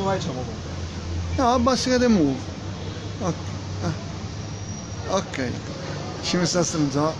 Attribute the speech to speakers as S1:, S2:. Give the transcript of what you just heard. S1: 정말 접어볼게요.
S2: 아, 마스가 되면, 뭐. 아, 아, 오케이. 힘을 썼습니다.